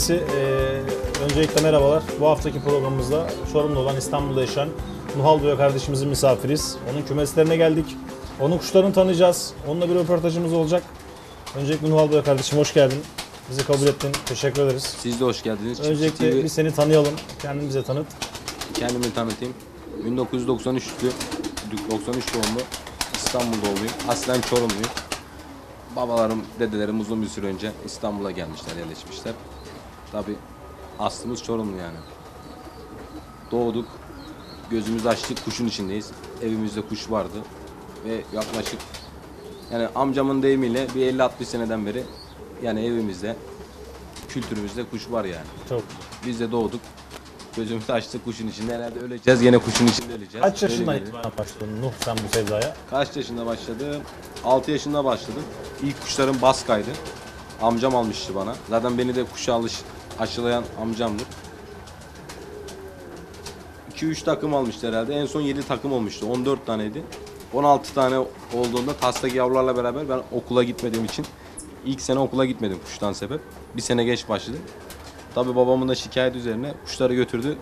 ailesi. Ee, öncelikle merhabalar. Bu haftaki programımızda Çorum'da olan İstanbul'da yaşayan Nuhal Boya kardeşimizin misafiriz. Onun kümeslerine geldik. Onun kuşlarını tanıyacağız. Onunla bir röportajımız olacak. Öncelikle Nuhal Boya kardeşim hoş geldin. Bizi kabul ettin. Teşekkür ederiz. Siz de hoş geldiniz. Öncelikle TV, bir seni tanıyalım. Kendini bize tanıt. kendimi tanıtayım. 1993'lü 93 doğumlu İstanbul doğumluyum. Aslen Çorumluyum. Babalarım, dedelerim uzun bir süre önce İstanbul'a gelmişler, yerleşmişler. Tabi aslımız Çorumlu yani. Doğduk, gözümüzü açtık, kuşun içindeyiz. Evimizde kuş vardı ve yaklaşık yani amcamın deyimiyle bir 50-60 seneden beri yani evimizde, kültürümüzde kuş var yani. Çok. Biz de doğduk. Gözümüzü açtık kuşun içinde. Herhalde öleceğiz. Yine kuşun içinde öleceğiz. Kaç Öyle geliyor. itibaren başladın Nuh sen bu sevdaya? Kaç yaşında başladım? 6 yaşında başladım. İlk kuşlarım baskaydı. Amcam almıştı bana. Zaten beni de kuşa alış, aşılayan amcamdır. 2-3 takım almıştı herhalde. En son 7 takım olmuştu. 14 taneydi. 16 tane olduğunda Tas'taki yavrularla beraber ben okula gitmediğim için ilk sene okula gitmedim kuştan sebep. Bir sene geç başladım. Tabi babamın da şikayet üzerine kuşları götürdü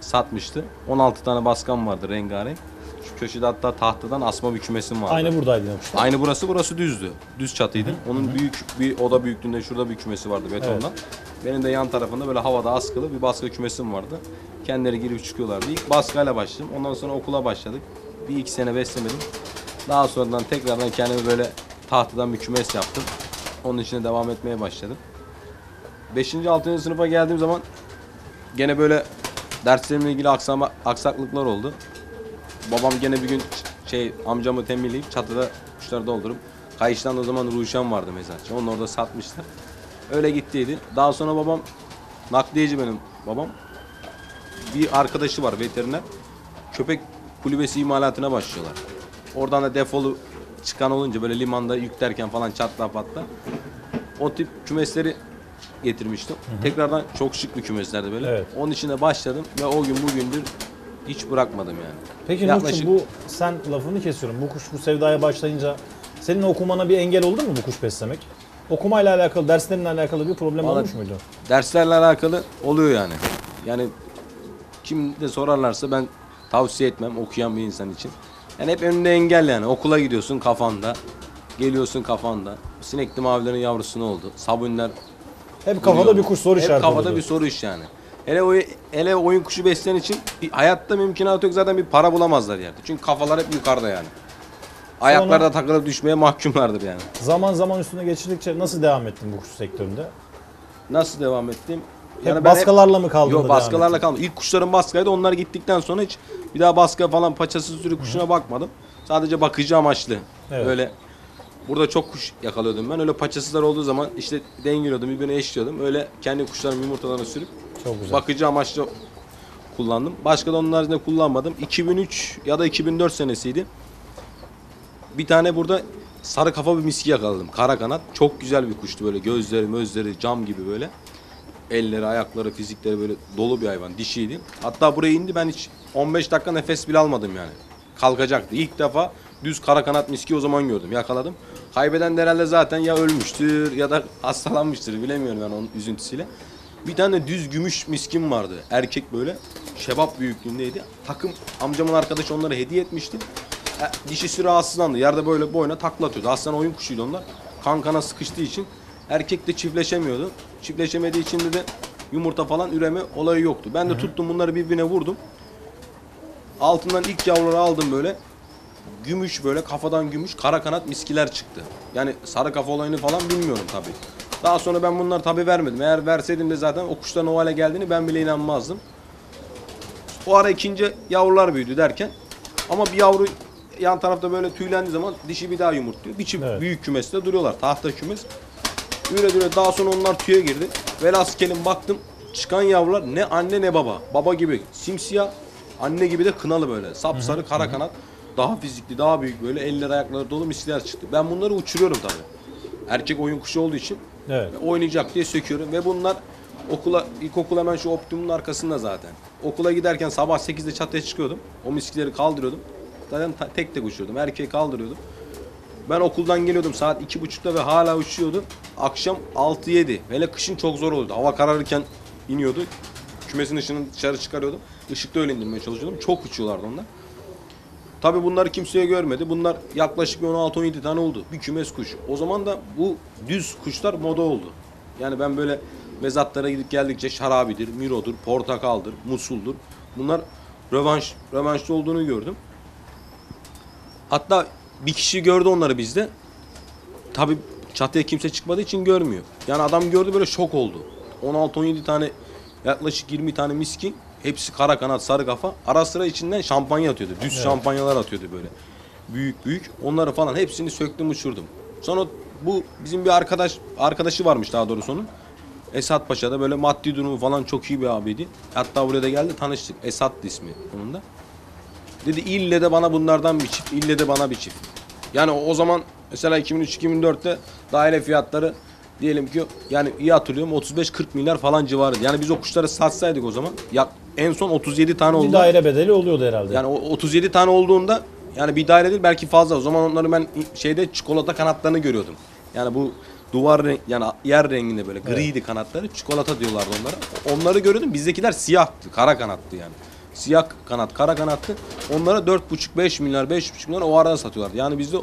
satmıştı. 16 tane baskan vardı rengarenk. Şu köşede hatta tahtadan asma bir kümesim vardı. Aynı buradaydı yine kuşlar. Aynı burası burası düzdü. Düz çatıydı. Onun büyük bir oda büyüklüğünde şurada bir kümesi vardı betondan. Benim de yan tarafında böyle havada askılı bir baskı kümesim vardı. Kendileri girip çıkıyorlardı. İlk baskıyla başladım. Ondan sonra okula başladık. Bir iki sene beslemedim. Daha sonradan tekrardan kendimi böyle tahtadan bir kümes yaptım. Onun içine devam etmeye başladım. 5. 6. sınıfa geldiğim zaman gene böyle derslerimle ilgili aksama, aksaklıklar oldu. Babam gene bir gün şey amcamı tembihleyip çatıda kuşları doldurup kayıştan o zaman Ruşen vardı mezatçı. Onu orada satmışlar. Öyle gittiydi. Daha sonra babam nakliyeci benim babam. Bir arkadaşı var veteriner. Köpek kulübesi imalatına başlıyorlar. Oradan da defolu çıkan olunca böyle limanda yüklerken falan çatla patla. O tip kümesleri getirmiştim. Tekrardan çok şık bir kümeslerdi böyle. Evet. Onun içine başladım ve o gün bugündür hiç bırakmadım yani. Peki Yaklaşık- Nuh'cum bu sen lafını kesiyorum. Bu kuş bu sevdaya başlayınca senin okumana bir engel oldu mu bu kuş beslemek? Okumayla alakalı, derslerinle alakalı bir problem Vallahi- olmuş muydu? Derslerle alakalı oluyor yani. Yani kim de sorarlarsa ben tavsiye etmem okuyan bir insan için. Yani hep önünde engel yani. Okula gidiyorsun kafanda. Geliyorsun kafanda. Sinekli mavilerin yavrusu ne oldu? Sabunlar Hep kafada duruyor. bir kuş soru Hep işareti kafada oluyordu. bir soru iş yani. Hele, oy, hele oyun kuşu besleyen için bir, hayatta mümkünatı yok zaten bir para bulamazlar yerde. Çünkü kafalar hep yukarıda yani. Ayaklarda takılıp düşmeye mahkumlardır yani. Zaman zaman üstüne geçirdikçe nasıl devam ettin bu kuş sektöründe? Nasıl devam ettim? Hep baskalarla mı kaldın Yok devam baskalarla kaldım. İlk kuşlarım baskaydı. Onlar gittikten sonra hiç bir daha baska falan paçasız sürü kuşuna bakmadım. Sadece bakıcı amaçlı. Evet. Öyle burada çok kuş yakalıyordum ben. Öyle paçasızlar olduğu zaman işte dengeliyordum, birbirine eşliyordum. Öyle kendi kuşlarımın yumurtalarını sürüp Çok güzel. bakıcı amaçlı kullandım. Başka da onun haricinde kullanmadım. 2003 ya da 2004 senesiydi. Bir tane burada sarı kafa bir miski yakaladım. Kara kanat. Çok güzel bir kuştu böyle. Gözleri, gözleri cam gibi böyle. Elleri, ayakları, fizikleri böyle dolu bir hayvan. Dişiydi. Hatta buraya indi ben hiç 15 dakika nefes bile almadım yani. Kalkacaktı. İlk defa düz kara kanat miski o zaman gördüm. Yakaladım. Kaybeden de herhalde zaten ya ölmüştür ya da hastalanmıştır. Bilemiyorum ben onun üzüntüsüyle. Bir tane düz gümüş miskin vardı. Erkek böyle. Şebap büyüklüğündeydi. Takım amcamın arkadaşı onlara hediye etmişti. Dişisi rahatsızlandı. Yerde böyle boyuna takla atıyordu. Aslında oyun kuşuydu onlar. Kan kana sıkıştığı için erkek de çiftleşemiyordu. Çiftleşemediği için de de yumurta falan üreme olayı yoktu. Ben de tuttum bunları birbirine vurdum. Altından ilk yavruları aldım böyle. Gümüş böyle kafadan gümüş kara kanat miskiler çıktı. Yani sarı kafa olayını falan bilmiyorum tabi. Daha sonra ben bunları tabi vermedim. Eğer verseydim de zaten o kuşların o hale geldiğini ben bile inanmazdım. O ara ikinci yavrular büyüdü derken ama bir yavru yan tarafta böyle tüylendiği zaman dişi bir daha yumurtluyor. Bir çift Evet. büyük kümeste duruyorlar. Tahta kümes. Üre düre daha sonra onlar tüye girdi. Velhaskelim baktım çıkan yavrular ne anne ne baba. Baba gibi simsiyah anne gibi de kınalı böyle. Sapsarı kara kanat. Daha fizikli daha büyük böyle eller ayakları dolu misler çıktı. Ben bunları uçuruyorum tabii. Erkek oyun kuşu olduğu için Evet. oynayacak diye söküyorum ve bunlar okula ilkokul hemen şu optimumun arkasında zaten. Okula giderken sabah 8'de çatıya çıkıyordum. O miskileri kaldırıyordum. Zaten tek tek uçuyordum. Erkeği kaldırıyordum. Ben okuldan geliyordum saat iki buçukta ve hala uçuyordu. Akşam 6-7. Hele kışın çok zor oldu. Hava kararırken iniyordu. Kümesin ışığını dışarı çıkarıyordum. Işıkta öyle indirmeye çalışıyordum. Çok uçuyorlardı onlar. Tabii bunları kimseye görmedi. Bunlar yaklaşık bir 16-17 tane oldu. Bir kümes kuş. O zaman da bu düz kuşlar moda oldu. Yani ben böyle mezatlara gidip geldikçe şarabidir, mirodur, portakaldır, musuldur. Bunlar rövanş, rövanşlı olduğunu gördüm. Hatta bir kişi gördü onları bizde. Tabii çatıya kimse çıkmadığı için görmüyor. Yani adam gördü böyle şok oldu. 16-17 tane yaklaşık 20 tane miskin. Hepsi kara kanat sarı kafa. Ara sıra içinden şampanya atıyordu. Düz şampanyalar atıyordu böyle. Büyük büyük. Onları falan hepsini söktüm uçurdum. Sonra bu bizim bir arkadaş arkadaşı varmış daha doğrusu onun. Esat Paşa'da böyle maddi durumu falan çok iyi bir abiydi. Hatta buraya da geldi tanıştık. Esat'tı ismi onun da. Dedi ille de bana bunlardan bir çift, ille de bana bir çift. Yani o o zaman mesela 2003-2004'te daire fiyatları diyelim ki yani iyi hatırlıyorum 35-40 milyar falan civarıydı. Yani biz o kuşları satsaydık o zaman ya en son 37 tane oldu. Bir daire bedeli oluyordu herhalde. Yani o 37 tane olduğunda yani bir daire değil belki fazla. O zaman onları ben şeyde çikolata kanatlarını görüyordum. Yani bu duvar renk yani yer renginde böyle griydi kanatları. Çikolata diyorlardı onlara. Onları görüyordum. Bizdekiler siyahtı. Kara kanattı yani. Siyah kanat, kara kanattı. Onlara 4,5-5 milyar, 5,5 milyar o arada satıyorlardı. Yani bizde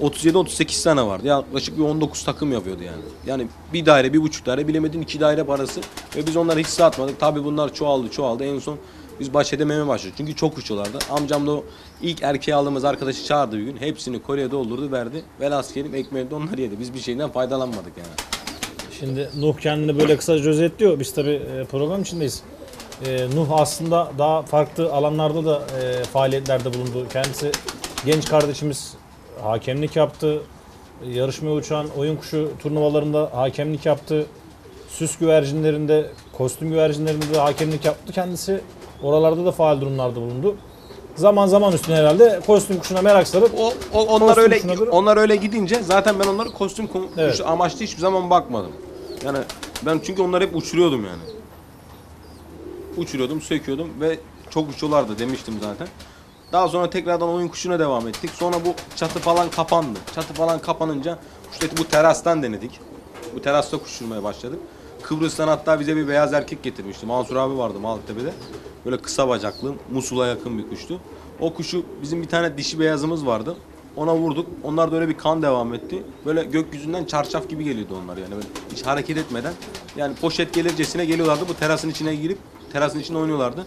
37-38 tane vardı. Yaklaşık bir 19 takım yapıyordu yani. Yani bir daire, bir buçuk daire bilemedin iki daire parası. Ve biz onları hiç satmadık. Tabii bunlar çoğaldı çoğaldı. En son biz baş edememeye başladık. Çünkü çok uçuyorlardı. Amcam da o ilk erkeği aldığımız arkadaşı çağırdı bir gün. Hepsini Kore'ye doldurdu verdi. Vel askerim ekmeğini de onlar yedi. Biz bir şeyden faydalanmadık yani. Şimdi Nuh kendini böyle kısaca özetliyor. Biz tabi program içindeyiz. E, Nuh aslında daha farklı alanlarda da e, faaliyetlerde bulundu. Kendisi genç kardeşimiz hakemlik yaptı. Yarışmaya uçan oyun kuşu turnuvalarında hakemlik yaptı. Süs güvercinlerinde, kostüm güvercinlerinde de hakemlik yaptı. Kendisi oralarda da faal durumlarda bulundu. Zaman zaman üstüne herhalde kostüm kuşuna merak sarıp O, o- onlar Kostüm öyle kuşuna göre- onlar öyle gidince zaten ben onları kostüm kum- Evet. amaçlı hiçbir zaman bakmadım. Yani ben çünkü onları hep uçuruyordum yani. Uçuruyordum, söküyordum ve çok uçuyorlardı demiştim zaten. Daha sonra tekrardan oyun kuşuna devam ettik. Sonra bu çatı falan kapandı. Çatı falan kapanınca kuşleti bu terastan denedik. Bu terasta kuşurmaya başladık. Kıbrıs'tan hatta bize bir beyaz erkek getirmişti. Mansur abi vardı Maltepe'de. Böyle kısa bacaklı, Musul'a yakın bir kuştu. O kuşu bizim bir tane dişi beyazımız vardı. Ona vurduk. Onlar da öyle bir kan devam etti. Böyle gökyüzünden çarşaf gibi geliyordu onlar yani. Böyle hiç hareket etmeden. Yani poşet gelircesine geliyorlardı. Bu terasın içine girip terasın içinde oynuyorlardı.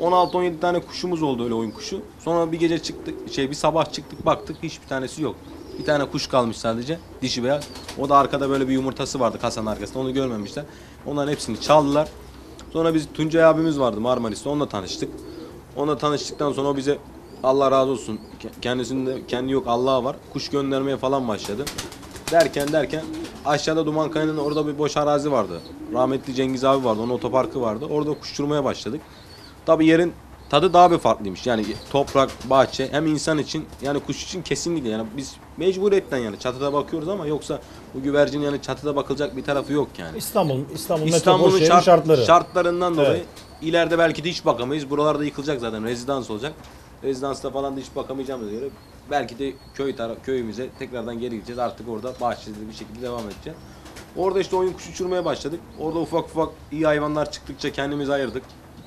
16-17 tane kuşumuz oldu öyle oyun kuşu. Sonra bir gece çıktık, şey bir sabah çıktık baktık hiçbir tanesi yok. Bir tane kuş kalmış sadece dişi beyaz. O da arkada böyle bir yumurtası vardı kasanın arkasında onu görmemişler. Onların hepsini çaldılar. Sonra biz Tuncay abimiz vardı Marmaris'te onunla tanıştık. Onunla tanıştıktan sonra o bize Allah razı olsun ke- kendisinde kendi yok Allah var. Kuş göndermeye falan başladı. Derken derken aşağıda Duman Kaya'nın orada bir boş arazi vardı. Rahmetli Cengiz abi vardı. Onun otoparkı vardı. Orada kuşturmaya başladık. Tabii yerin tadı daha bir farklıymış. Yani toprak, bahçe hem insan için yani kuş için kesinlikle yani biz mecburiyetten yani çatıda bakıyoruz ama yoksa bu güvercin yani çatıda bakılacak bir tarafı yok yani. İstanbul, İstanbul, İstanbul'un şart- şartları. şartlarından dolayı Evet. ileride belki de hiç bakamayız. Buralarda yıkılacak zaten rezidans olacak. Rezidansta falan da hiç bakamayacağımız göre belki de köy tara- köyümüze tekrardan geri gideceğiz. Artık orada bahçede bir şekilde devam edeceğiz. Orada işte oyun kuş uçurmaya başladık. Orada ufak ufak iyi hayvanlar çıktıkça kendimizi ayırdık.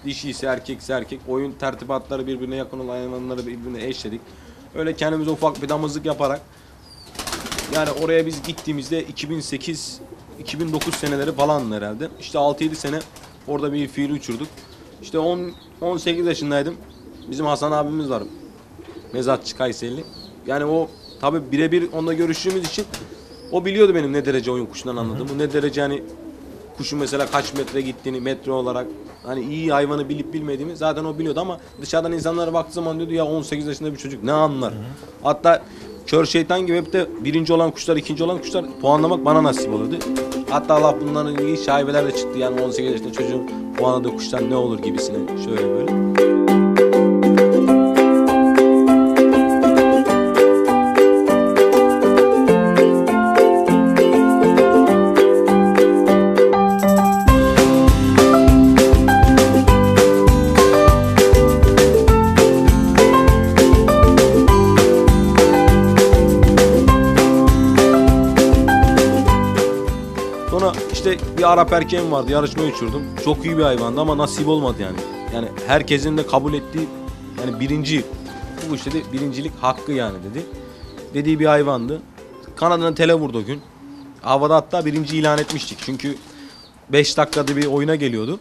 Dişi ise erkek ise erkek. Oyun tertibatları birbirine yakın olan hayvanları birbirine eşledik. Öyle kendimize ufak bir damızlık yaparak yani oraya biz gittiğimizde 2008 2009 seneleri falan herhalde. İşte 6-7 sene orada bir fiil uçurduk. İşte 10 18 yaşındaydım. Bizim Hasan abimiz var. Mezatçı Kayserili. Yani o tabi birebir onunla görüştüğümüz için o biliyordu benim ne derece oyun kuşundan anladığımı. Ne derece hani kuşun mesela kaç metre gittiğini metre olarak hani iyi hayvanı bilip bilmediğimi zaten o biliyordu ama dışarıdan insanlara baktığı zaman diyordu ya 18 yaşında bir çocuk ne anlar. Hatta kör şeytan gibi hep de birinci olan kuşlar ikinci olan kuşlar puanlamak bana nasip oluyordu. Hatta Allah bunların ilgili şaibeler de çıktı yani 18 yaşında çocuğun puanladığı kuştan ne olur gibisine şöyle böyle. İşte bir Arap erkeğim vardı yarışmaya uçurdum. Çok iyi bir hayvandı ama nasip olmadı yani. Yani herkesin de kabul ettiği yani birinci bu kuş dedi birincilik hakkı yani dedi. Dediği bir hayvandı. Kanadına tele vurdu o gün. Havada hatta birinci ilan etmiştik. Çünkü 5 dakikada bir oyuna geliyordu.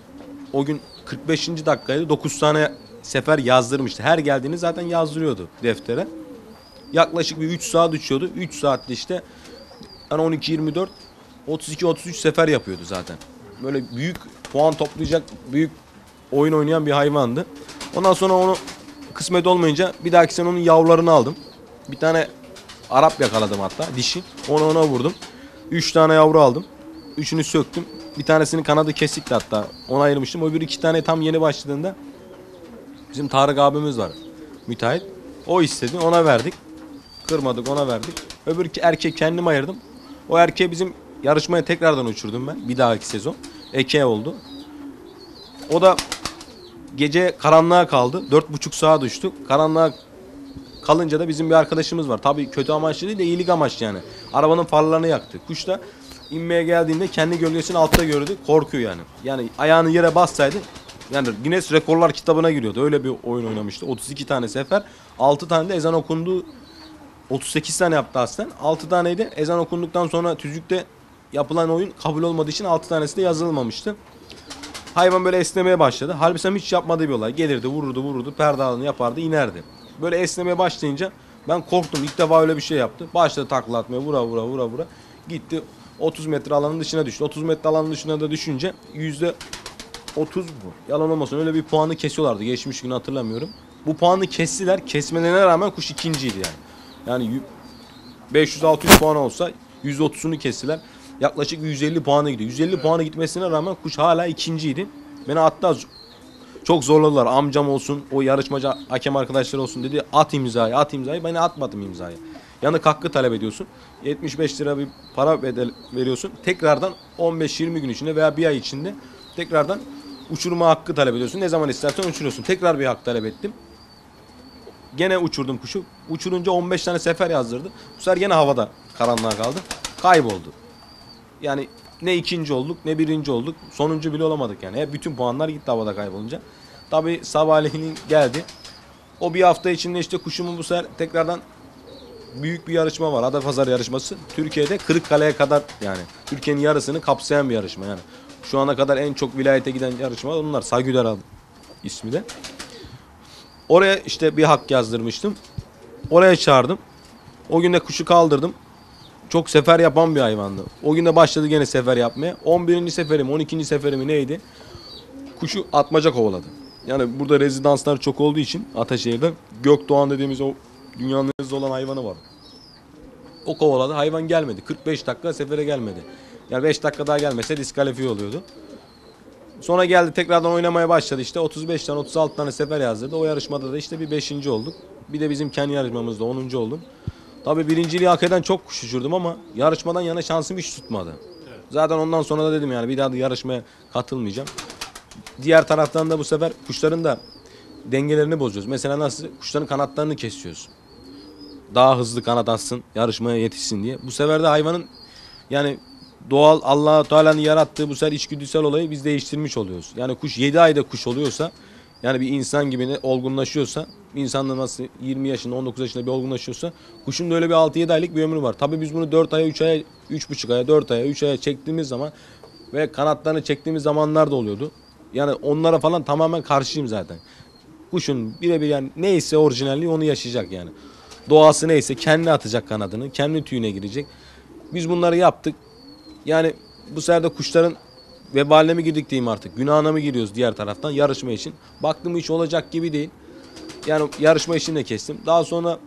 O gün 45. dakikaydı. 9 tane sefer yazdırmıştı. Her geldiğini zaten yazdırıyordu deftere. Yaklaşık bir 3 saat uçuyordu. 3 saatte işte yani 12-24 32-33 sefer yapıyordu zaten. Böyle büyük puan toplayacak büyük oyun oynayan bir hayvandı. Ondan sonra onu kısmet olmayınca bir dahaki sene onun yavrularını aldım. Bir tane Arap yakaladım hatta dişi. Onu ona vurdum. 3 tane yavru aldım. Üçünü söktüm. Bir tanesinin kanadı kesikti hatta. Ona ayırmıştım. Öbür iki tane tam yeni başladığında bizim Tarık abimiz var. Müteahhit. O istedi. Ona verdik. Kırmadık ona verdik. Öbür erkek kendim ayırdım. O erkeği bizim yarışmaya tekrardan uçurdum ben. Bir dahaki sezon. Eke oldu. O da gece karanlığa kaldı. Dört buçuk saat uçtuk. Karanlığa kalınca da bizim bir arkadaşımız var. Tabii kötü amaçlı değil de iyilik amaçlı yani. Arabanın farlarını yaktı. Kuş da inmeye geldiğinde kendi gölgesini altta gördü. Korkuyor yani. Yani ayağını yere bassaydı yani Guinness Rekorlar kitabına giriyordu. Öyle bir oyun oynamıştı. 32 tane sefer. 6 tane de ezan okundu. 38 tane yaptı aslen. 6 taneydi. Ezan okunduktan sonra tüzükte yapılan oyun kabul olmadığı için 6 tanesi de yazılmamıştı. Hayvan böyle esnemeye başladı. Halbuki hiç yapmadığı bir olay. Gelirdi, vururdu, vururdu, perdalını yapardı, inerdi. Böyle esnemeye başlayınca ben korktum. İlk defa öyle bir şey yaptı. Başladı takla atmaya, vura vura vura vura. Gitti 30 metre alanın dışına düştü. 30 metre alanın dışına da düşünce yüzde 30 bu. Yalan olmasın öyle bir puanı kesiyorlardı. Geçmiş gün hatırlamıyorum. Bu puanı kestiler. Kesmelerine rağmen kuş ikinciydi yani. Yani yü- 500-600 puan olsa 130'unu kestiler. Yaklaşık 150 puana gidiyor. 150 puana gitmesine rağmen kuş hala ikinciydi. Beni hatta çok zorladılar. Amcam olsun, o yarışmacı hakem arkadaşlar olsun dedi. At imzayı, at imzayı. Ben atmadım imzayı. Yanık hakkı talep ediyorsun. 75 lira bir para bedel veriyorsun. Tekrardan 15-20 gün içinde veya bir ay içinde tekrardan uçurma hakkı talep ediyorsun. Ne zaman istersen uçuruyorsun. Tekrar bir hak talep ettim. Gene uçurdum kuşu. Uçurunca 15 tane sefer yazdırdı. Bu sefer gene havada karanlığa kaldı. Kayboldu. Yani ne ikinci olduk ne birinci olduk. Sonuncu bile olamadık yani. Hep bütün puanlar gitti havada kaybolunca. Tabi sabahleyin geldi. O bir hafta içinde işte kuşumun bu sefer tekrardan büyük bir yarışma var. Adapazarı yarışması. Türkiye'de Kırıkkale'ye kadar yani Türkiye'nin yarısını kapsayan bir yarışma yani. Şu ana kadar en çok vilayete giden yarışma onlar. Sagüder adı ismi de. Oraya işte bir hak yazdırmıştım. Oraya çağırdım. O gün de kuşu kaldırdım. Çok sefer yapan bir hayvandı. O gün de başladı gene sefer yapmaya. 11. seferim, 12. seferimi neydi? Kuşu atmaca kovaladı. Yani burada rezidanslar çok olduğu için Ataşehir'de Gökdoğan dediğimiz o dünyanın hızlı olan hayvanı var. O kovaladı. Hayvan gelmedi. 45 dakika sefere gelmedi. Yani 5 dakika daha gelmese diskalifiye oluyordu. Sonra geldi tekrardan oynamaya başladı işte 35 tane 36 tane sefer yazdırdı. O yarışmada da işte bir 5. olduk. Bir de bizim kendi yarışmamızda 10. oldum. Tabii birinciliği hak eden çok kuş uçurdum ama yarışmadan yana şansım hiç tutmadı. Zaten ondan sonra da dedim yani bir daha da yarışmaya katılmayacağım. Diğer taraftan da bu sefer kuşların da dengelerini bozuyoruz. Mesela nasıl kuşların kanatlarını kesiyoruz. Daha hızlı kanat atsın, yarışmaya yetişsin diye. Bu sefer de hayvanın yani doğal Allah Teala'nın yarattığı bu sefer içgüdüsel olayı biz değiştirmiş oluyoruz. Yani kuş 7 ayda kuş oluyorsa yani bir insan gibi ne olgunlaşıyorsa bir insan da nasıl 20 yaşında 19 yaşında bir olgunlaşıyorsa kuşun da öyle bir 6-7 aylık bir ömrü var. Tabii biz bunu 4 aya 3 aya 3,5 aya 4 aya 3 aya çektiğimiz zaman ve kanatlarını çektiğimiz zamanlar da oluyordu. Yani onlara falan tamamen karşıyım zaten. Kuşun birebir yani neyse orijinalliği onu yaşayacak yani. Doğası neyse kendi atacak kanadını, kendi tüyüne girecek. Biz bunları yaptık. Yani bu sefer de kuşların vebaline mi girdik diyeyim artık. Günahına mı giriyoruz diğer taraftan yarışma için. Baktım hiç olacak gibi değil. Yani yarışma için de kestim. Daha sonra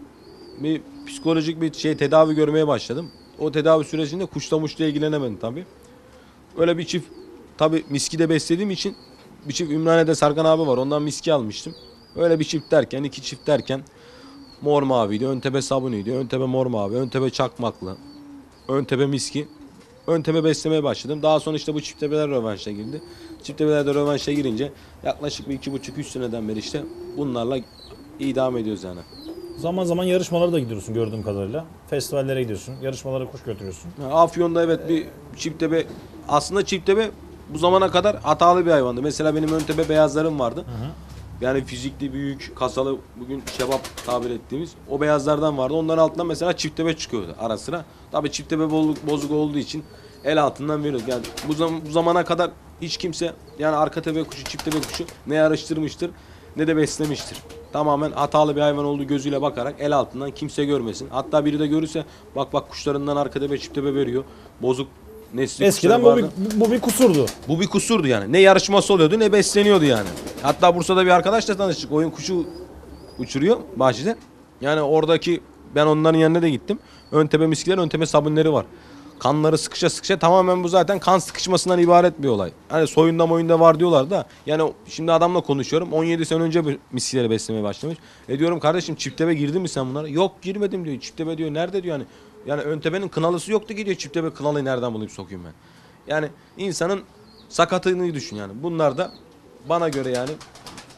bir psikolojik bir şey tedavi görmeye başladım. O tedavi sürecinde kuşla muşla ilgilenemedim tabii. Öyle bir çift tabii miski de beslediğim için bir çift Ümraniye'de Sarkan abi var. Ondan miski almıştım. Öyle bir çift derken iki çift derken mor maviydi. Ön tepe sabunuydu. Ön tepe mor mavi. Ön tepe çakmaklı. Ön tepe miski. Ön tepe beslemeye başladım. Daha sonra işte bu çift tepeler rövanşa girdi. Çift tepeler de rövanşa girince yaklaşık bir iki buçuk üç seneden beri işte bunlarla idam ediyoruz yani. Zaman zaman yarışmalara da gidiyorsun gördüğüm kadarıyla. Festivallere gidiyorsun, yarışmalara kuş götürüyorsun. Ha, Afyon'da evet bir çiptebe aslında çiptebe bu zamana kadar hatalı bir hayvandı. Mesela benim ön tepe beyazlarım vardı. Yani fizikli büyük, kasalı bugün şebap tabir ettiğimiz o beyazlardan vardı. Onların altından mesela çiptebe çıkıyordu ara sıra. Tabii çiptebe bozuk, olduğu için el altından veriyoruz. Yani bu, zam- bu zamana kadar hiç kimse yani arka tepe kuşu, çiptebe kuşu ne yarıştırmıştır ne de beslemiştir. Tamamen hatalı bir hayvan olduğu gözüyle bakarak el altından kimse görmesin. Hatta biri de görürse bak bak kuşlarından arka tepe çiptebe veriyor. Bozuk nesli Eskiden bu bir, vardı. bu bir kusurdu. Bu bir kusurdu yani. Ne yarışması oluyordu ne besleniyordu yani. Hatta Bursa'da bir arkadaşla tanıştık. Oyun kuşu uçuruyor bahçede. Yani oradaki ben onların yanına da gittim. Ön tepe miskiler, ön tepe sabunları var. Kanları sıkışa sıkışa tamamen bu zaten kan sıkışmasından ibaret bir olay. Hani soyunda moyunda var diyorlar da yani şimdi adamla konuşuyorum 17 sene önce miskileri beslemeye başlamış. E diyorum kardeşim çiftebe girdin mi sen bunlara? Yok girmedim diyor. Çiftebe diyor nerede diyor yani. Yani ön tepenin kınalısı yoktu ki diyor çiftebe kınalıyı nereden bulayım sokayım ben. Yani insanın sakatını düşün yani. Bunlar da bana göre yani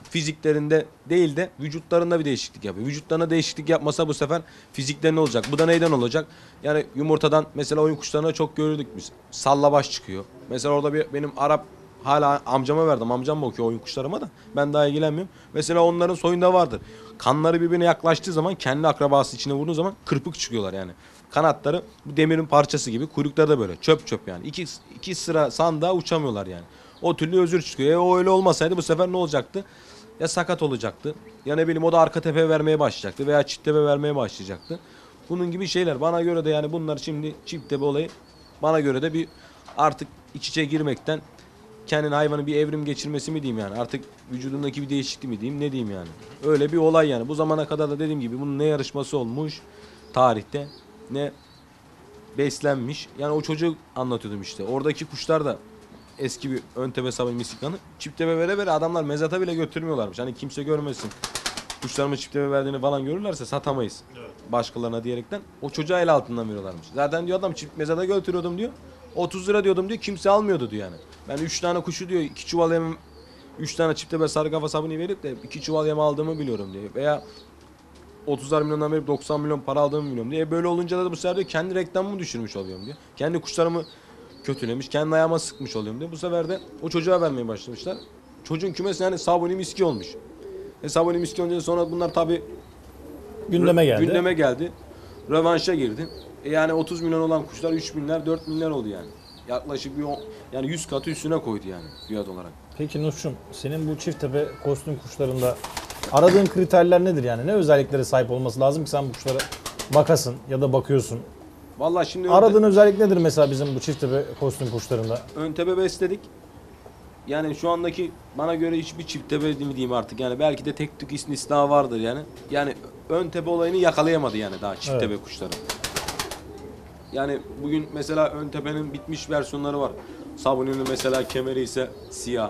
fiziklerinde değil de vücutlarında bir değişiklik yapıyor. Vücutlarına değişiklik yapmasa bu sefer fiziklerine olacak. Bu da neyden olacak? Yani yumurtadan mesela oyun kuşlarına çok gördük biz. Sallabaş çıkıyor. Mesela orada bir benim Arap hala amcama verdim. Amcam bakıyor oyun kuşlarıma da. Ben daha ilgilenmiyorum. Mesela onların soyunda vardır. Kanları birbirine yaklaştığı zaman kendi akrabası içine vurduğu zaman kırpık çıkıyorlar yani. Kanatları bu demirin parçası gibi. Kuyrukları da böyle çöp çöp yani. İki, iki sıra sandığa uçamıyorlar yani. O türlü özür çıkıyor. E, o öyle olmasaydı bu sefer ne olacaktı? Ya sakat olacaktı. Ya ne bileyim o da arka tepe vermeye başlayacaktı veya çift tepe vermeye başlayacaktı. Bunun gibi şeyler bana göre de yani bunlar şimdi çift tepe olayı bana göre de bir artık iç içe girmekten kendini hayvanın bir evrim geçirmesi mi diyeyim yani artık vücudundaki bir değişiklik mi diyeyim ne diyeyim yani. Öyle bir olay yani. Bu zamana kadar da dediğim gibi bunun ne yarışması olmuş tarihte ne beslenmiş. Yani o çocuğu anlatıyordum işte. Oradaki kuşlar da eski bir ön tepe sabah misikanı. Çift tepe vere vere adamlar mezata bile götürmüyorlarmış. Hani kimse görmesin. Kuşlarımın çift tepe verdiğini falan görürlerse satamayız. Başkalarına diyerekten. O çocuğa el altından veriyorlarmış. Zaten diyor adam çift mezata götürüyordum diyor. 30 lira diyordum diyor. Kimse almıyordu diyor yani. Ben 3 tane kuşu diyor 2 çuval yem 3 tane çift tepe sarı kafa sabunu verip de 2 çuval yem aldığımı biliyorum diyor. Veya 30'ar milyondan verip 90 milyon para aldığımı biliyorum diye. E böyle olunca da bu sefer diyor kendi reklamımı düşürmüş oluyorum diyor. Kendi kuşlarımı kötülemiş, kendi ayağıma sıkmış oluyorum diye. Bu sefer de o çocuğa vermeye başlamışlar. Çocuğun kümesi yani sabuni miski olmuş. E sabuni miski olunca sonra bunlar tabi Gündeme geldi. gündeme geldi. Rövanşa girdi. E yani 30 milyon olan kuşlar 3 milyar 4 milyar oldu yani. Yaklaşık bir on- yani 100 katı üstüne koydu yani fiyat olarak. Peki Nuş'um senin bu çift tepe kostüm kuşlarında aradığın kriterler nedir yani? Ne özelliklere sahip olması lazım ki sen bu kuşlara bakasın ya da bakıyorsun? Vallahi şimdi ön- Aradığın özellik nedir mesela bizim bu çift tepe kostüm kuşlarında? ön tepe besledik. Yani şu andaki bana göre hiçbir çift tepe mi diyeyim artık yani belki de tek tük istisna vardır yani. Yani ön tepe olayını yakalayamadı yani daha çift Evet. tepe kuşları. Yani bugün mesela ön tepenin bitmiş versiyonları var. Sabuninin mesela kemeri ise siyah.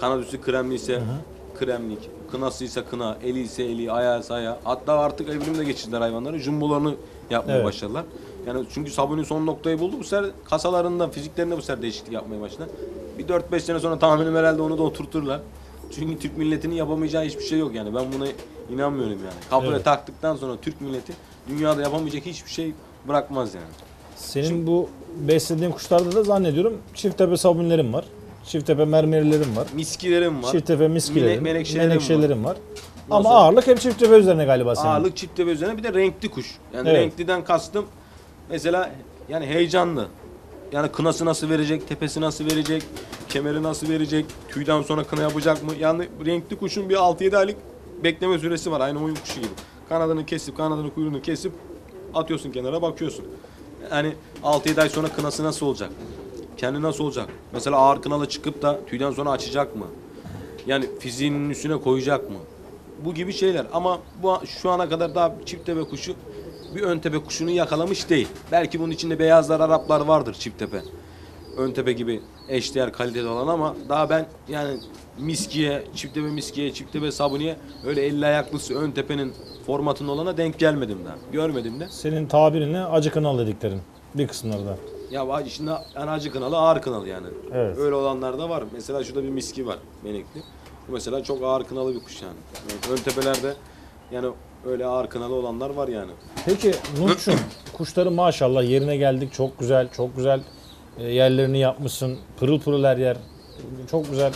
Kanat üstü kremli ise kremlik. Kınası ise kına, eli ise eli, ayağı ise ayağı. Hatta artık evrim de geçirdiler hayvanları. Jumbolarını yapmaya Evet. başladılar. Yani çünkü sabunun son noktayı buldu. Bu sefer kasalarında, fiziklerinde bu sefer değişiklik yapmaya başladılar. Bir 4-5 sene sonra tahminim herhalde onu da oturturlar. Çünkü Türk milletinin yapamayacağı hiçbir şey yok yani. Ben buna inanmıyorum yani. Kafaya Evet. taktıktan sonra Türk milleti dünyada yapamayacak hiçbir şey bırakmaz yani. Senin bu beslediğin kuşlarda da zannediyorum çift tepe sabunlerin var. Çift tepe mermerilerin var. Miskilerim var. Çift tepe miskilerin, Mine- menekşelerim var. Ondan Ama sonra- ağırlık hep çift tepe üzerine galiba senin. Ağırlık çift tepe üzerine bir de renkli kuş. Yani Evet. renkliden kastım mesela yani heyecanlı. Yani kınası nasıl verecek, tepesi nasıl verecek, kemeri nasıl verecek, tüyden sonra kına yapacak mı? Yani renkli kuşun bir 6-7 aylık bekleme süresi var aynı oyun kuşu gibi. Kanadını kesip, kanadını kuyruğunu kesip atıyorsun kenara bakıyorsun. Yani 6-7 ay sonra kınası nasıl olacak? Kendi nasıl olacak? Mesela ağır kınalı çıkıp da tüyden sonra açacak mı? Yani fiziğinin üstüne koyacak mı? Bu gibi şeyler ama bu şu ana kadar daha çift tepe kuşu bir ön tepe kuşunu yakalamış değil. Belki bunun içinde beyazlar, Araplar vardır çift tepe. Ön tepe gibi eşdeğer kaliteli olan ama daha ben yani miskiye, çift tepe miskiye, çift tepe sabuniye öyle elli ayaklısı ön tepenin formatında olana denk gelmedim daha. Görmedim de. Senin tabirinle acı kanal dediklerin bir kısımları da. Ya var içinde yani acı kanalı, ağır kanalı yani. Evet. Öyle olanlar da var. Mesela şurada bir miski var benekli. Bu mesela çok ağır kınalı bir kuş yani. Evet, ön tepelerde Yani öyle ağır kınalı olanlar var yani. Peki Nurçum kuşların maşallah yerine geldik çok güzel çok güzel e, yerlerini yapmışsın pırıl pırıl her yer çok güzel.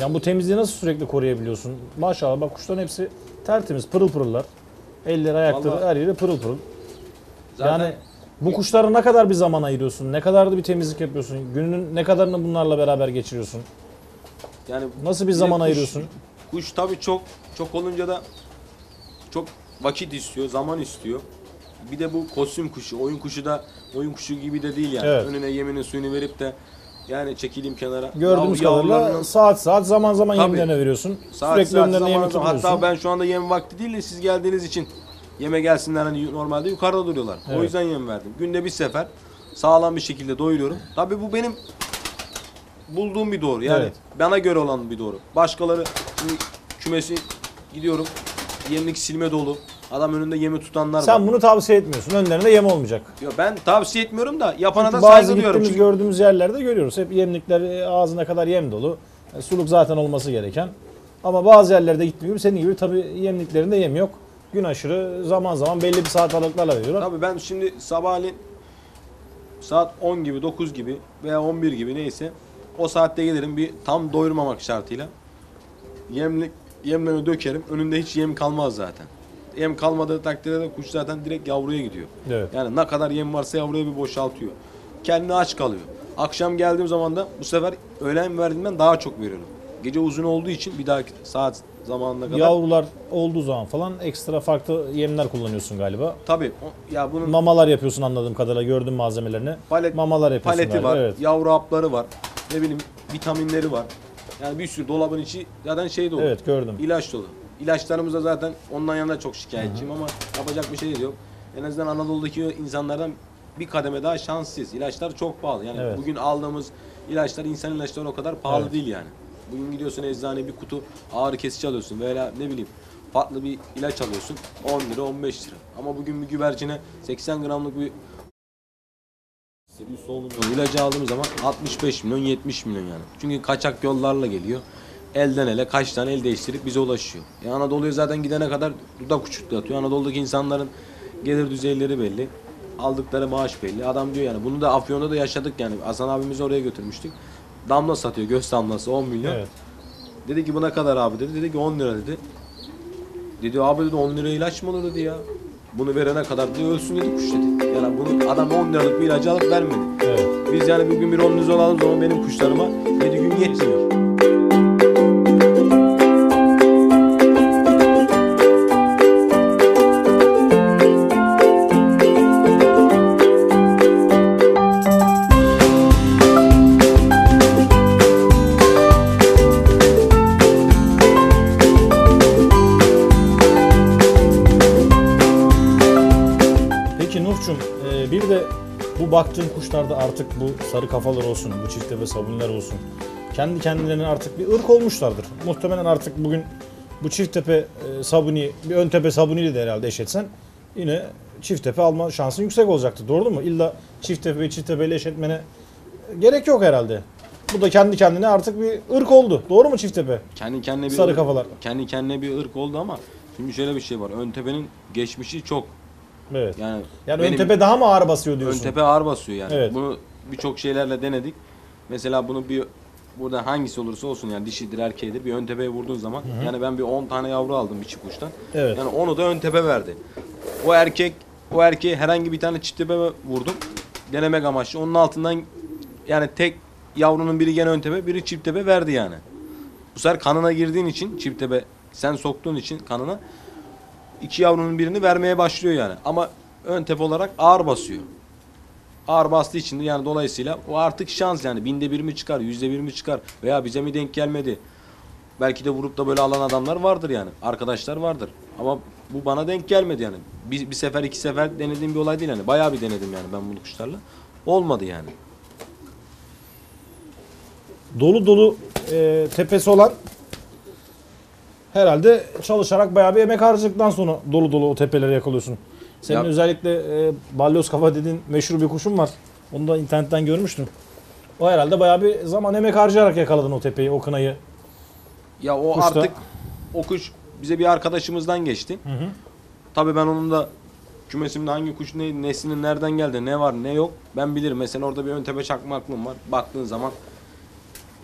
Yani bu temizliği nasıl sürekli koruyabiliyorsun? Maşallah bak kuşların hepsi tertemiz pırıl pırıllar. Elleri ayakları Vallahi- her yeri pırıl pırıl. Zaten Yani bu kuşlara ne kadar bir zaman ayırıyorsun? Ne kadar da bir temizlik yapıyorsun? Gününün ne kadarını bunlarla beraber geçiriyorsun? yani Nasıl bir de zaman kuş- ayırıyorsun? Kuş tabii çok çok olunca da çok vakit istiyor, zaman istiyor. Bir de bu kostüm kuşu, oyun kuşu da oyun kuşu gibi de değil yani. Evet. Önüne yeminin suyunu verip de yani çekileyim kenara. Gördüğümüz Yav- kadarıyla yavrularının saat saat zaman zaman Tabii. yemlerine veriyorsun. saat Sürekli saat önlerine zaman yemi zaman-. Hatta ben şu anda yem vakti değil de siz geldiğiniz için yeme gelsinler hani normalde yukarıda duruyorlar. Evet. O yüzden yem verdim. Günde bir sefer sağlam bir şekilde doyuruyorum. Tabii bu benim bulduğum bir doğru. Yani Evet. bana göre olan bir doğru. Başkaları şimdi kümesi gidiyorum. Yemlik silme dolu. Adam önünde yemi tutanlar Sen var. bunu tavsiye etmiyorsun. Önlerinde yem olmayacak. Ya ben tavsiye etmiyorum da yapana Çünkü da bazı saygı duyuyorum. Çünkü gördüğümüz yerlerde görüyoruz. Hep yemlikler e, ağzına kadar yem dolu. E, suluk zaten olması gereken. Ama bazı yerlerde gittiğim gibi senin gibi tabii yemliklerinde yem yok. Gün aşırı zaman zaman belli bir saat aralıklarla veriyorlar. Tabii ben şimdi sabahleyin saat 10 gibi 9 gibi veya 11 gibi neyse o saatte gelirim bir tam doyurmamak şartıyla yemlik yemlerini dökerim. Önünde hiç yem kalmaz zaten. Yem kalmadığı takdirde de kuş zaten direkt yavruya gidiyor. Evet. Yani ne kadar yem varsa yavruya bir boşaltıyor. Kendini aç kalıyor. Akşam geldiğim zaman da bu sefer öğlen verdiğimden daha çok veriyorum. Gece uzun olduğu için bir dahaki saat zamanına kadar. Yavrular olduğu zaman falan ekstra farklı yemler kullanıyorsun galiba. Tabii. o- ya bunun Mamalar yapıyorsun anladığım kadarıyla gördüğüm malzemelerini. Palet- Mamalar yapıyorsun paleti galiba. var, Evet. yavru hapları var, ne bileyim vitaminleri var. Yani bir sürü dolabın içi zaten şey dolu. Evet gördüm. İlaç dolu. İlaçlarımız da zaten ondan yana çok şikayetçiyim ama yapacak bir şey de yok. En azından Anadolu'daki insanlardan bir kademe daha şanssız. İlaçlar çok pahalı. Yani Evet. bugün aldığımız ilaçlar insan ilaçları o kadar pahalı Evet. değil yani. Bugün gidiyorsun eczaneye bir kutu ağrı kesici alıyorsun veya ne bileyim farklı bir ilaç alıyorsun 10 lira 15 lira. Ama bugün bir güvercine 80 gramlık bir solunum ilacı aldığımız zaman 65 milyon 70 milyon yani. Çünkü kaçak yollarla geliyor. Elden ele kaç tane el değiştirip bize ulaşıyor. E Anadolu'ya zaten gidene kadar dudak uçuklatıyor. Anadolu'daki insanların gelir düzeyleri belli. Aldıkları maaş belli. Adam diyor yani bunu da Afyon'da da yaşadık yani. Hasan abimizi oraya götürmüştük. Damla satıyor göz damlası 10 milyon. Evet. Dedi ki buna kadar abi dedi. Dedi ki 10 lira dedi. Dedi abi dedi 10 lira ilaç mı olur dedi ya. Bunu verene kadar dedi ölsün dedi kuş dedi. Yani bunu adam 10 liralık bir ilacı alıp vermedi. Evet. Biz yani bir gün bir omniz alalım zaman benim kuşlarıma 7 gün yetmiyor. Bu baktığın kuşlarda artık bu sarı kafalar olsun, bu çifte ve sabunlar olsun. Kendi kendilerine artık bir ırk olmuşlardır. Muhtemelen artık bugün bu çift tepe e, sabuni, bir ön tepe sabuniyle de herhalde eş etsen yine çift tepe alma şansın yüksek olacaktı. Doğru mu? İlla çift tepe ve çift tepeyle eş etmene gerek yok herhalde. Bu da kendi kendine artık bir ırk oldu. Doğru mu çift tepe? Kendi kendine bir Sarı ırk- kafalar. Kendi kendine bir ırk oldu ama şimdi şöyle bir şey var. Öntepe'nin geçmişi çok. Evet. Yani, Yani ön tepe daha mı ağır basıyor diyorsun? Öntepe ağır basıyor yani. Evet. Bunu birçok şeylerle denedik. Mesela bunu bir burada hangisi olursa olsun yani dişidir erkeğidir bir ön tepeye vurduğun zaman yani ben bir 10 tane yavru aldım bir çift kuştan. Evet. Yani onu da ön tepe verdi. O erkek o erkeğe herhangi bir tane çift tepe vurdum. Denemek amaçlı. Onun altından yani tek yavrunun biri gene ön tepe, biri çift tepe verdi yani. Bu sefer kanına girdiğin için çift tepe sen soktuğun için kanına iki yavrunun birini vermeye başlıyor yani. Ama ön tepe olarak ağır basıyor. Ağır bastığı için de yani dolayısıyla o artık şans yani binde bir mi çıkar, yüzde bir mi çıkar veya bize mi denk gelmedi. Belki de vurup da böyle alan adamlar vardır yani. Arkadaşlar vardır. Ama bu bana denk gelmedi yani. Bir, bir sefer iki sefer denediğim bir olay değil yani. Bayağı bir denedim yani ben bu kuşlarla. Olmadı yani. dolu dolu e, tepesi olan herhalde çalışarak bayağı bir emek harcadıktan sonra dolu dolu o tepeleri yakalıyorsun. Senin Ya- özellikle e, balyoz kafa dediğin meşhur bir kuşun var. Onu da internetten görmüştüm. O herhalde bayağı bir zaman emek harcayarak yakaladın o tepeyi, o kınayı. Ya o Kuşta- artık o kuş bize bir arkadaşımızdan geçti. Hı hı. Tabii ben onun da kümesimde hangi kuş ne, nesinin nereden geldi, ne var ne yok ben bilirim. Mesela orada bir ön tepe çakma aklım var. Baktığın zaman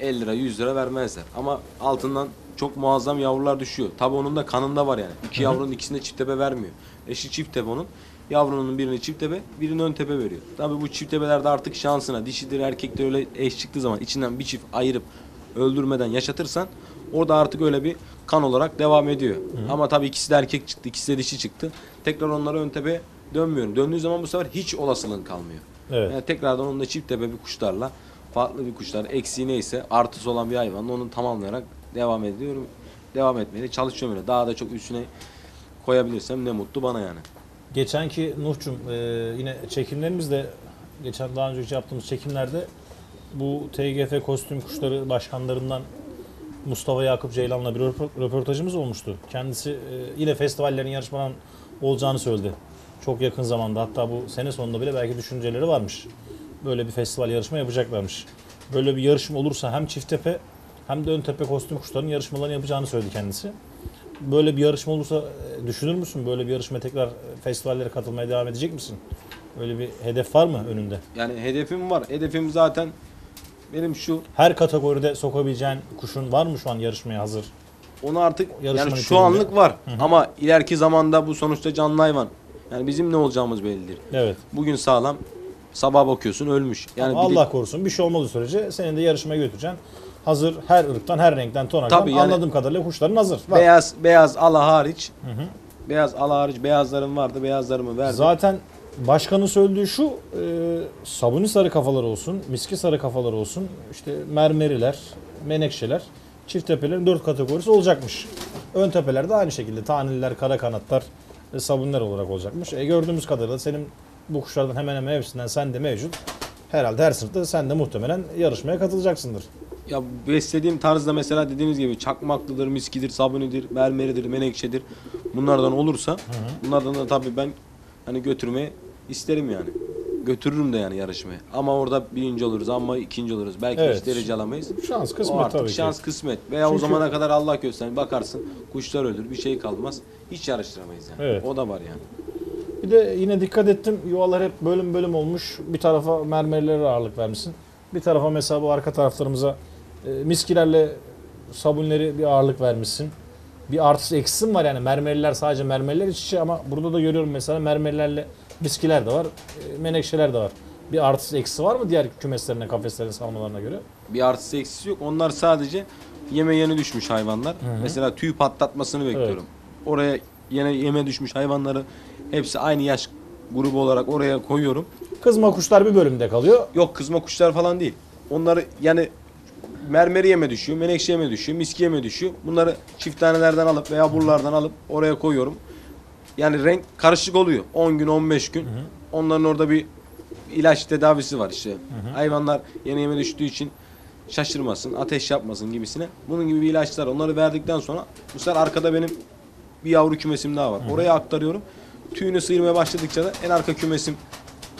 50 lira 100 lira vermezler. Ama altından çok muazzam yavrular düşüyor. Tabii onun da kanında var yani. İki yavrunun ikisinde çift tepe vermiyor. Eşi çift tepe onun. Yavrunun birini çift tepe, birini ön tepe veriyor. Tabii bu çift tepelerde artık şansına dişidir erkektir öyle eş çıktığı zaman içinden bir çift ayırıp öldürmeden yaşatırsan orada artık öyle bir kan olarak devam ediyor. Ama tabii ikisi de erkek çıktı, ikisi de dişi çıktı. Tekrar onlara ön tepe dönmüyorum. Döndüğü zaman bu sefer hiç olasılığın kalmıyor. Evet. Yani tekrardan onunla çift tepe bir kuşlarla farklı bir kuşlar eksiği neyse artısı olan bir hayvanla onu tamamlayarak devam ediyorum. Devam etmeye çalışıyorum öyle. Daha da çok üstüne koyabilirsem ne mutlu bana yani. Geçenki Nuh'cum e, yine çekimlerimizde geçen daha önce yaptığımız çekimlerde bu TGF kostüm kuşları başkanlarından Mustafa Yakup Ceylan'la bir röpo- röportajımız olmuştu. Kendisi e, yine festivallerin yarışmadan olacağını söyledi. Çok yakın zamanda hatta bu sene sonunda bile belki düşünceleri varmış. Böyle bir festival yarışma yapacaklarmış. Böyle bir yarışma olursa hem Çifttepe hem de Öntepe kostüm kuşlarının yarışmalarını yapacağını söyledi kendisi. Böyle bir yarışma olursa e, düşünür müsün? Böyle bir yarışmaya tekrar festivallere katılmaya devam edecek misin? Öyle bir hedef var mı önünde? Yani hedefim var. Hedefim zaten benim şu Her kategoride sokabileceğin kuşun var mı şu an yarışmaya hazır? onu artık Yarışma yani şu anlık var. Ama ileriki zamanda bu sonuçta canlı hayvan. Yani bizim ne olacağımız bellidir. Evet. Bugün sağlam sabah bakıyorsun ölmüş. Yani Ama biri- Allah korusun bir şey olmadığı sürece seni de yarışmaya götüreceksin. Hazır her ırktan, her renkten, tonajdan Tabii yani- anladığım kadarıyla kuşların hazır. Var. beyaz beyaz ala hariç beyaz ala hariç beyazlarım vardı. Beyazlarımı verdim. Zaten başkanın söylediği şu, e, sabuni sarı kafalar olsun, miski sarı kafalar olsun, işte mermeriler, menekşeler, çift tepelerin dört kategorisi olacakmış. Ön tepeler de aynı şekilde taneliler, kara kanatlar ve sabunlar olarak olacakmış. E, gördüğümüz kadarıyla senin bu kuşlardan hemen hemen hepsinden sen de mevcut. Herhalde her sınıfta sen de muhtemelen yarışmaya katılacaksındır. Ya beslediğim tarzda mesela dediğiniz gibi çakmaklıdır, miskidir, sabunidir, mermeridir, menekşedir. Bunlardan olursa bunlardan da tabii ben hani götürmeyi isterim yani. Götürürüm de yani yarışmaya. Ama orada birinci oluruz ama ikinci oluruz. Belki Evet. hiç derece alamayız. Şans o kısmet artık tabii ki. şans kısmet. Veya o Çünkü- zamana kadar Allah göster. Bakarsın kuşlar ölür, bir şey kalmaz. Hiç yarıştıramayız yani. Evet. O da var yani. Bir de yine dikkat ettim yuvalar hep bölüm bölüm olmuş. Bir tarafa mermerlere ağırlık vermişsin. Bir tarafa mesela bu arka taraflarımıza e, miskilerle sabunleri bir ağırlık vermişsin. Bir artısı eksisi mi var yani mermerler sadece mermerler iç içe ama burada da görüyorum mesela mermerlerle miskiler de var, e, menekşeler de var. Bir artısı eksisi var mı diğer kümeslerine, kafeslerine, salmalarına göre? Bir artısı eksisi yok. Onlar sadece yeme yeni düşmüş hayvanlar. Mesela tüy patlatmasını bekliyorum. Oraya yine yeme düşmüş hayvanları hepsi aynı yaş grubu olarak oraya koyuyorum. Kızma kuşlar bir bölümde kalıyor. Yok kızma kuşlar falan değil. Onları yani mermeri yeme düşüyor, menekşe yeme düşüyor, miski yeme düşüyor. Bunları çift tanelerden alıp veya buralardan alıp oraya koyuyorum. Yani renk karışık oluyor. 10 gün, 15 gün. Onların orada bir ilaç tedavisi var işte. Hayvanlar yeni yeme düştüğü için şaşırmasın, ateş yapmasın gibisine. Bunun gibi bir ilaçlar. Onları verdikten sonra bu sefer arkada benim bir yavru kümesim daha var. Oraya aktarıyorum. Tüyünü sıyırmaya başladıkça da en arka kümesim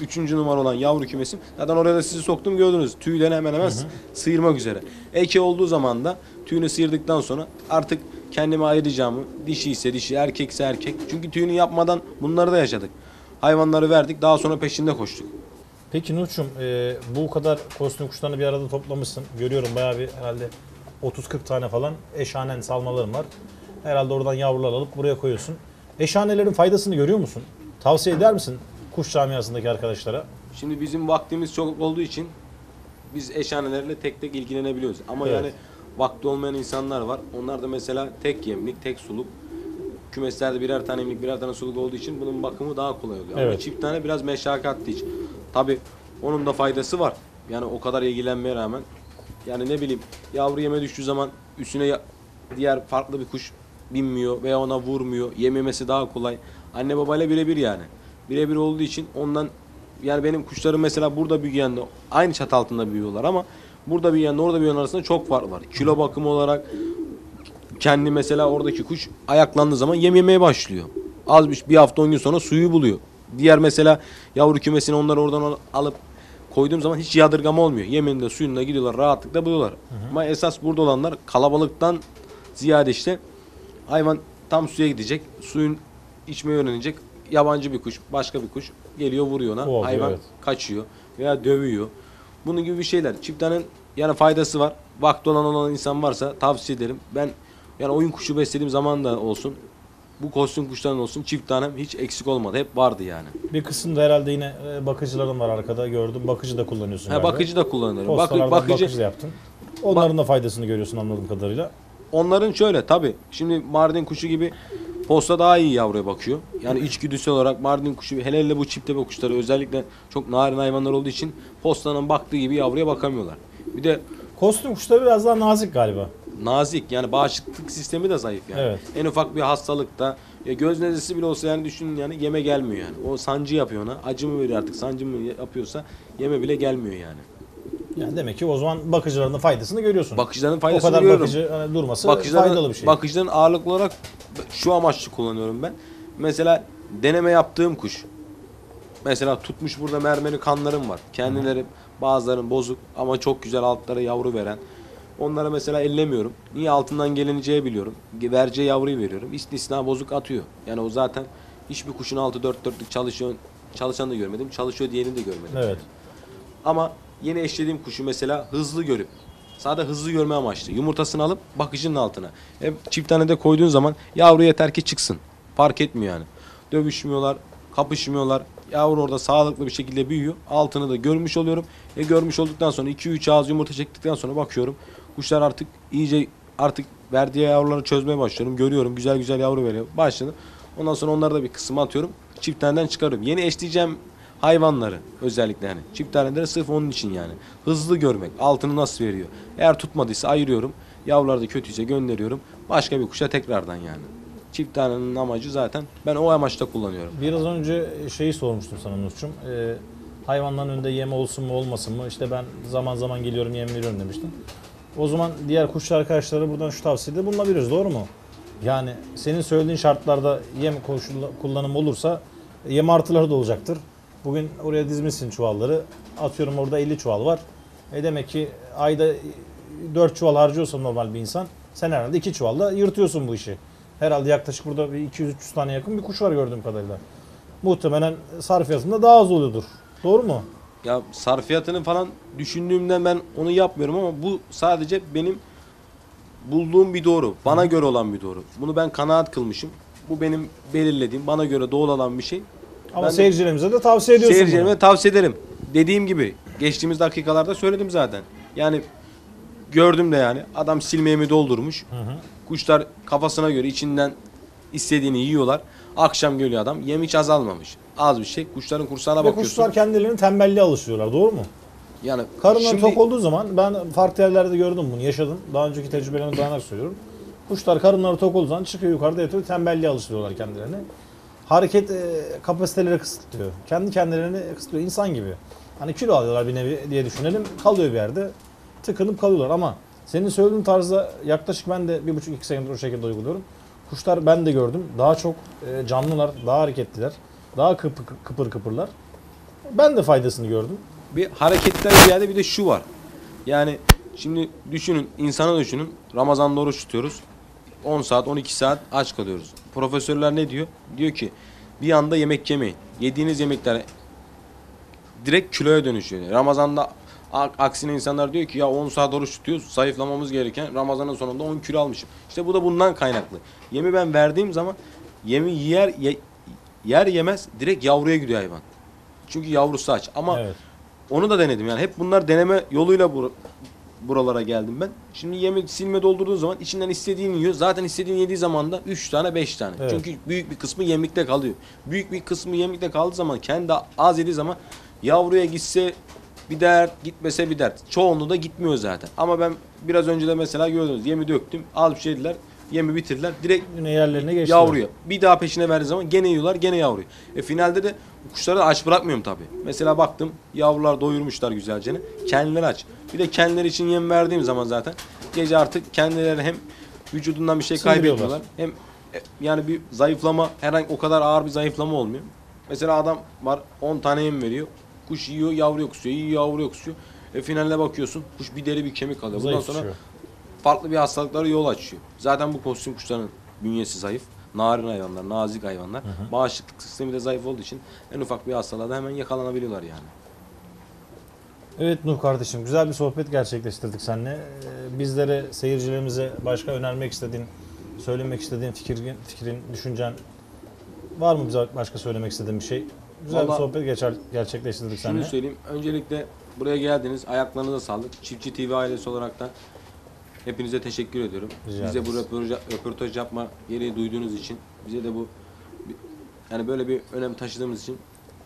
Üçüncü numara olan yavru kümesim. Zaten oraya da sizi soktum gördünüz. Tüylerini hemen hemen sıyırmak üzere. Eke olduğu zaman da tüyünü sıyırdıktan sonra artık kendime ayıracağımı dişi ise dişi erkekse erkek. Çünkü tüyünü yapmadan bunları da yaşadık. Hayvanları verdik daha sonra peşinde koştuk. Peki Nurçum e, bu kadar kostüm kuşlarını bir arada toplamışsın. Görüyorum bayağı bir herhalde 30-40 tane falan eşhanen salmalarım var. Herhalde oradan yavrular alıp buraya koyuyorsun. Eşhanelerin faydasını görüyor musun? Tavsiye eder misin kuş camiasındaki arkadaşlara? Şimdi bizim vaktimiz çok olduğu için biz eşhanelerle tek tek ilgilenebiliyoruz. Ama Evet. yani vakti olmayan insanlar var. Onlar da mesela tek yemlik, tek suluk. Kümeslerde birer tane yemlik, birer tane suluk olduğu için bunun bakımı daha kolay oluyor. Ama Evet. çift tane biraz meşakkatli iş. Tabi onun da faydası var. Yani o kadar ilgilenmeye rağmen. Yani ne bileyim yavru yeme düştüğü zaman üstüne ya- diğer farklı bir kuş binmiyor veya ona vurmuyor. Yememesi daha kolay. Anne babayla birebir yani. Birebir olduğu için ondan yani benim kuşlarım mesela burada büyüyenle aynı çatı altında büyüyorlar ama burada büyüyenle orada büyüyen arasında çok fark var. Kilo bakımı olarak kendi mesela oradaki kuş ayaklandığı zaman yem yemeye başlıyor. Az bir, bir hafta 10 gün sonra suyu buluyor. Diğer mesela yavru kümesini onları oradan al- alıp koyduğum zaman hiç yadırgama olmuyor. Yemeninde suyunda gidiyorlar rahatlıkla buluyorlar. Ama esas burada olanlar kalabalıktan ziyade işte hayvan tam suya gidecek. Suyun içmeyi öğrenecek. Yabancı bir kuş, başka bir kuş geliyor vuruyor ona. Oluyor, Hayvan evet. kaçıyor veya dövüyor. Bunun gibi bir şeyler. Çiftenin yani faydası var. Vakti olan olan insan varsa tavsiye ederim. Ben yani oyun kuşu beslediğim zaman da olsun. Bu kostüm kuşların olsun çift tanem hiç eksik olmadı. Hep vardı yani. Bir kısımda herhalde yine e, bakıcıların var arkada gördüm. Bakıcı da kullanıyorsun galiba. bakıcı da kullanıyorum. Bakı, bakıcı bakıcı da yaptın. Onların da faydasını görüyorsun anladığım kadarıyla. Onların şöyle tabi. Şimdi Mardin kuşu gibi posta daha iyi yavruya bakıyor. Yani içgüdüsel olarak Mardin kuşu hele hele bu çiftebe kuşları özellikle çok narin hayvanlar olduğu için postanın baktığı gibi yavruya bakamıyorlar. Bir de Kostüm kuşları biraz daha nazik galiba. nazik yani bağışıklık sistemi de zayıf yani. Evet. En ufak bir hastalıkta ya göz nezlesi bile olsa yani düşünün yani yeme gelmiyor yani. O sancı yapıyor ona. Acı mı veriyor artık sancı mı yapıyorsa yeme bile gelmiyor yani. Yani demek ki o zaman bakıcıların da faydasını görüyorsun. Bakıcıların o faydasını kadar görüyorum. bakıcı hani durması Bakıcıların, faydalı bir şey. bakıcıların ağırlıklı olarak şu amaçlı kullanıyorum ben. Mesela deneme yaptığım kuş. Mesela tutmuş burada mermeri kanlarım var. Kendileri bazılarının bozuk ama çok güzel altlara yavru veren. Onlara mesela ellemiyorum. Niye altından gelineceği biliyorum. Vereceği yavruyu veriyorum. İstisna bozuk atıyor. Yani o zaten hiçbir kuşun altı dört dörtlük çalışıyor. Çalışan da görmedim. Çalışıyor diyeni de görmedim. Evet. Ama yeni eşlediğim kuşu mesela hızlı görüp sadece hızlı görme amaçlı yumurtasını alıp bakıcının altına. Hep çift tane de koyduğun zaman yavru yeter ki çıksın. Fark etmiyor yani. Dövüşmüyorlar, kapışmıyorlar. Yavru orada sağlıklı bir şekilde büyüyor. Altını da görmüş oluyorum. E görmüş olduktan sonra 2-3 ağız yumurta çektikten sonra bakıyorum. Kuşlar artık iyice artık verdiği yavruları çözmeye başlıyorum. Görüyorum güzel güzel yavru veriyor. Başladı. Ondan sonra onları da bir kısım atıyorum. Çift taneden çıkarıyorum. Yeni eşleyeceğim hayvanları özellikle yani. Çift taneleri sırf onun için yani. Hızlı görmek. Altını nasıl veriyor. Eğer tutmadıysa ayırıyorum. Yavruları da kötüyse gönderiyorum. Başka bir kuşa tekrardan yani. Çift tanenin amacı zaten ben o amaçta kullanıyorum. Biraz önce şeyi sormuştum sana Nurçum. Ee, hayvanların önünde yem olsun mu olmasın mı? İşte ben zaman zaman geliyorum yem veriyorum demiştin. O zaman diğer kuşçu arkadaşlara buradan şu tavsiyede bulunabiliriz. Doğru mu? Yani senin söylediğin şartlarda yem koşulu, kullanımı olursa yem artıları da olacaktır. Bugün oraya dizmişsin çuvalları. Atıyorum orada 50 çuval var. E demek ki ayda 4 çuval harcıyorsa normal bir insan sen herhalde 2 çuvalla yırtıyorsun bu işi. Herhalde yaklaşık burada bir 200-300 tane yakın bir kuş var gördüğüm kadarıyla. Muhtemelen sarfiyatında daha az oluyordur. Doğru mu? Ya sarfiyatını falan düşündüğümden ben onu yapmıyorum ama bu sadece benim bulduğum bir doğru. Bana göre olan bir doğru. Bunu ben kanaat kılmışım. Bu benim belirlediğim, bana göre doğal olan bir şey. Ama Ben seyircilerimize de tavsiye ediyorsun Seyircilerime bunu. tavsiye ederim. Dediğim gibi geçtiğimiz dakikalarda söyledim zaten. Yani gördüm de yani adam silmeğimi doldurmuş. Kuşlar kafasına göre içinden istediğini yiyorlar. Akşam geliyor adam yem hiç azalmamış. Az bir şey. Kuşların kursağına Ve bakıyorsun. kuşlar kendilerini tembelliğe alışıyorlar. Doğru mu? Yani Karınları şimdi tok olduğu zaman ben farklı yerlerde gördüm bunu. Yaşadım. Daha önceki tecrübelerime dayanarak söylüyorum. Kuşlar karınları tok olduğu zaman çıkıyor yukarıda yatıyor. Tembelliğe alıştırıyorlar kendilerini. Hareket e, kapasiteleri kısıtlıyor. Kendi kendilerini kısıtlıyor. insan gibi. Hani kilo alıyorlar bir nevi diye düşünelim. Kalıyor bir yerde. Tıkınıp kalıyorlar ama senin söylediğin tarzda yaklaşık ben de bir buçuk iki senedir o şekilde uyguluyorum. Kuşlar ben de gördüm. Daha çok e, canlılar, daha hareketliler. Daha kıpır kıpır kıpırlar. Ben de faydasını gördüm. bir hareketten ziyade bir de şu var. Yani şimdi düşünün, insana düşünün. Ramazan'da oruç tutuyoruz. 10 saat, 12 saat aç kalıyoruz. Profesörler ne diyor? Diyor ki bir anda yemek yemeyin. Yediğiniz yemekler direkt kiloya dönüşüyor. Ramazan'da aksine insanlar diyor ki ya 10 saat oruç tutuyoruz. Zayıflamamız gereken Ramazan'ın sonunda 10 kilo almışım. İşte bu da bundan kaynaklı. Yemi ben verdiğim zaman yemi yer ye- yer yemez direkt yavruya gidiyor hayvan. Çünkü yavrusu aç. Ama Evet. onu da denedim yani. Hep bunlar deneme yoluyla bur- buralara geldim ben. Şimdi yemi silme doldurduğun zaman içinden istediğini yiyor. Zaten istediğini yediği zaman da 3 tane 5 tane. Evet. Çünkü büyük bir kısmı yemlikte kalıyor. Büyük bir kısmı yemlikte kaldığı zaman kendi az yediği zaman yavruya gitse bir dert, gitmese bir dert. Çoğunluğu da gitmiyor zaten. Ama ben biraz önce de mesela gördünüz yemi döktüm. Az bir şey yediler. Yemi bitirdiler. Direkt Yine yerlerine geçtiler. yavruya. Bir daha peşine verdiği zaman gene yiyorlar gene yavruyu. E finalde de kuşları da aç bırakmıyorum tabi. Mesela baktım yavrular doyurmuşlar güzelce. Kendileri aç. Bir de kendileri için yem verdiğim zaman zaten gece artık kendileri hem vücudundan bir şey kaybetmiyorlar. Hem e, yani bir zayıflama herhangi o kadar ağır bir zayıflama olmuyor. Mesela adam var 10 tane yem veriyor. Kuş yiyor yavruya kusuyor. Yiyor yavruya kusuyor. E finaline bakıyorsun kuş bir deri bir kemik kalıyor. Bundan Zayıf sonra düşüyor. Farklı bir hastalıklara yol açıyor. Zaten bu kostüm kuşlarının bünyesi zayıf. narin hayvanlar, nazik hayvanlar. Bağışıklık sistemi de zayıf olduğu için en ufak bir hastalığa da hemen yakalanabiliyorlar yani. Evet Nuh kardeşim güzel bir sohbet gerçekleştirdik seninle. Ee, Bizlere, seyircilerimize başka önermek istediğin, söylemek istediğin fikrin, fikrin, düşüncen var mı bize başka söylemek istediğin bir şey? Güzel bir Vallahi- sohbet geçer, gerçekleştirdik Şunu seninle. söyleyeyim. Öncelikle buraya geldiniz. Ayaklarınıza sağlık. Çiftçi TV ailesi olarak da hepinize teşekkür ediyorum. Rica bize bu röportaj, röportaj yapma gereği duyduğunuz için, bize de bu yani böyle bir önem taşıdığımız için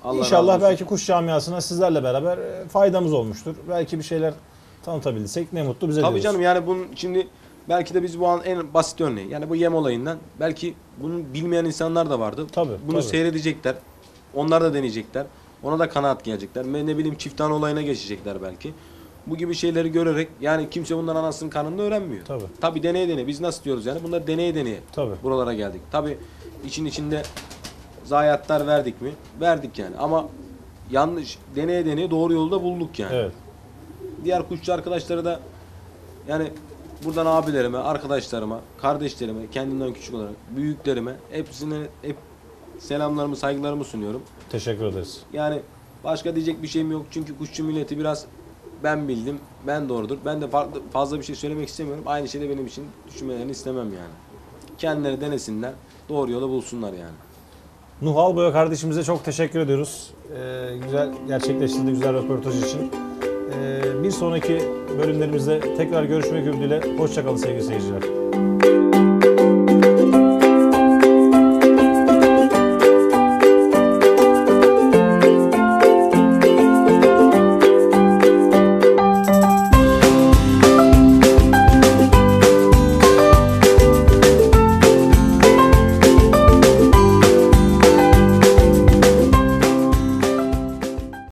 Allah İnşallah belki kuş camiasına sizlerle beraber e, faydamız olmuştur. Belki bir şeyler tanıtabilsek ne mutlu bize Tabii diyoruz. canım yani bunun şimdi belki de biz bu an en basit örneği. Yani bu yem olayından belki bunu bilmeyen insanlar da vardı. Tabii, Bunu tabii. seyredecekler. Onlar da deneyecekler. Ona da kanaat gelecekler. Ne bileyim çift tane olayına geçecekler belki. Bu gibi şeyleri görerek yani kimse bundan anasının karnında öğrenmiyor. Tabii. Tabii deneye deneye. Biz nasıl diyoruz yani? Bunlar deneye deneye. Tabii. Buralara geldik. Tabii için içinde zayiatlar verdik mi? Verdik yani. Ama yanlış deneye deneye doğru yolda bulduk yani Evet. diğer kuşçu arkadaşları da yani buradan abilerime, arkadaşlarıma, kardeşlerime, kendimden küçük olarak büyüklerime hepsine hep selamlarımı, saygılarımı sunuyorum. Teşekkür ederiz. Yani başka diyecek bir şeyim yok çünkü kuşçu milleti biraz ben bildim, ben doğrudur. Ben de fazla bir şey söylemek istemiyorum. Aynı şey de benim için düşünmelerini istemem yani. Kendileri denesinler, doğru yolu bulsunlar yani. Nuh Alboya kardeşimize çok teşekkür ediyoruz. Ee, güzel gerçekleştirdiği güzel röportaj için. Ee, bir sonraki bölümlerimizde tekrar görüşmek ümidiyle. Hoşçakalın sevgili seyirciler.